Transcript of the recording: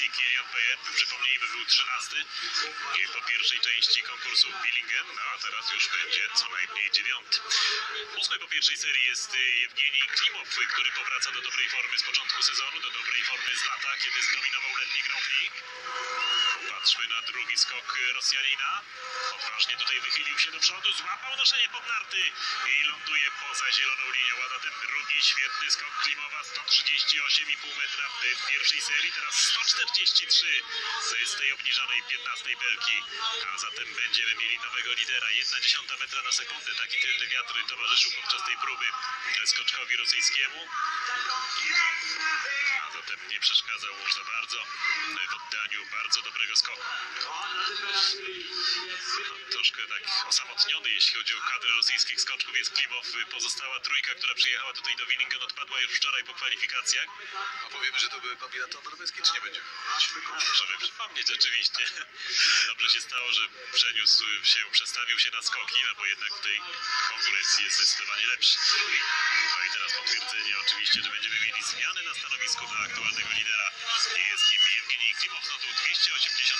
Payet, przypomnijmy, był 13 i po pierwszej części konkursu Billingen, no a teraz już będzie co najmniej dziewiąty. Ósmy po pierwszej serii jest y, Jewgenij Klimow, który powraca do dobrej formy z początku sezonu, do dobrej formy z lata, kiedy zdominował letni Grand Prix. Na drugi skok Rosjanina. Odważnie tutaj wychylił się do przodu, złapał noszenie pod narty i ląduje poza zieloną linią. A zatem drugi świetny skok Klimowa, 138,5 metra w pierwszej serii, teraz 143 z tej obniżonej 15 belki. A zatem będziemy mieli nowego lidera. Jedna dziesiąta metra na sekundę. Taki tylny wiatr towarzyszył podczas tej próby skoczkowi rosyjskiemu. A zatem nie przeszkadzał już za bardzo w oddaniu bardzo dobrego skoku. No, troszkę tak osamotniony, jeśli chodzi o kadrę rosyjskich skoczków jest Klimow. Pozostała trójka, która przyjechała tutaj do Willingen, odpadła już wczoraj po kwalifikacjach. A powiemy, że to były kombinaty norweskie, czy nie będziemy? Możemy przypomnieć, oczywiście. Dobrze się stało, że przeniósł się, przestawił się na skoki, no bo jednak w tej konkurencji jest zdecydowanie lepszy. No i teraz potwierdzenie oczywiście, że będziemy mieli zmiany na stanowisku dla aktualnego lidera. Nie jest nim Jewgenij Klimow, zdobył 280